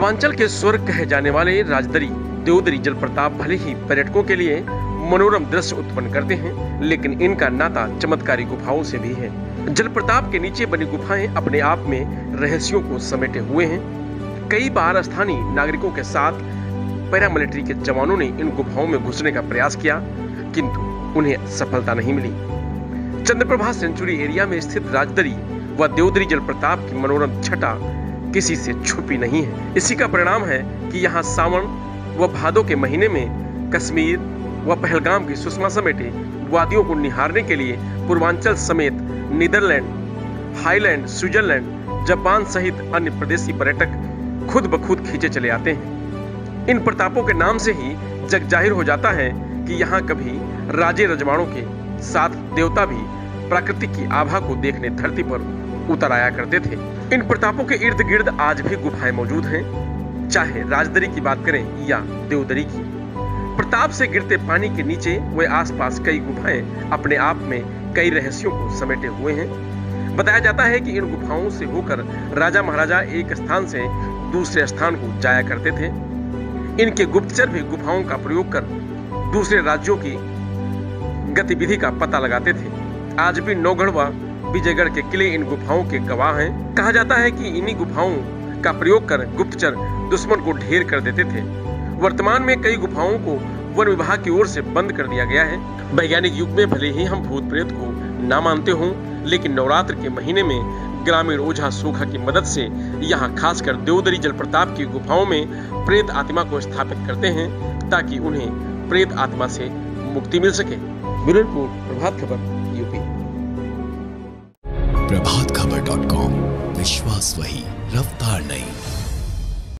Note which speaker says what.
Speaker 1: पूर्वांचल के स्वर्ग कहे जाने वाले राजदरी, देवदरी जलप्रताप भले ही पर्यटकों के लिए मनोरम दृश्य उत्पन्न करते हैं, लेकिन इनका नाता चमत्कारी गुफाओं से भी है। जलप्रताप के नीचे बनी गुफाएँ अपने आप में रहस्यों को समेटे हुए हैं। कई बार स्थानीय नागरिकों के साथ पैरामिलिट्री के जवानों ने इन गुफाओं में घुसने का प्रयास किया, किंतु उन्हें सफलता नहीं मिली। चंद्रप्रभा सेंचुरी एरिया में स्थित राजदरी व देवदरी जलप्रताप की मनोरम छटा किसी से छुपी नहीं है। इसी का परिणाम है कि यहाँ सावन व भादों के महीने में कश्मीर व पहलगाम की सुषमा समेटे वादियों को निहारने के लिए पूर्वांचल समेत नीदरलैंड, हाईलैंड, स्विट्जरलैंड, जापान सहित अन्य प्रदेशी पर्यटक खुद ब खुद खींचे चले आते हैं। इन प्रतापों के नाम से ही जग ज़ाहिर हो जाता है कि यहाँ कभी राजे रजवाड़ों के साथ देवता भी प्रकृति की आभा को देखने धरती पर उतर आया करते थे। इन प्रतापों के इर्द गिर्द आज भी गुफाएँ मौजूद हैं। चाहे राजदरी की बात करें या देवदरी की। प्रताप से गिरते पानी के नीचे व आसपास कई गुफाएँ अपने आप में कई रहस्यों को समेटे हुए हैं। बताया जाता है कि इन गुफाओं से होकर राजा महाराजा एक स्थान से दूसरे स्थान को जाया करते थे। इनके गुप्तचर भी गुफाओं का प्रयोग कर दूसरे राज्यों की गतिविधि का पता लगाते थे। आज भी नौगढ़ विजयगढ़ के किले इन गुफाओं के गवाह हैं। कहा जाता है कि इन्हीं गुफाओं का प्रयोग कर गुप्तचर दुश्मन को ढेर कर देते थे। वर्तमान में कई गुफाओं को वन विभाग की ओर से बंद कर दिया गया है। वैज्ञानिक युग में भले ही हम भूत प्रेत को ना मानते हों, लेकिन नवरात्र के महीने में ग्रामीण ओझा सोखा की मदद से यहाँ खासकर देवदरी जलप्रताप की गुफाओं में प्रेत आत्मा को स्थापित करते हैं, ताकि उन्हें प्रेत आत्मा से मुक्ति मिल सके। Bureau report, Prabhat Khabar.
Speaker 2: Prabhat Khabar dot com विश्वास वही रफ्तार नहीं।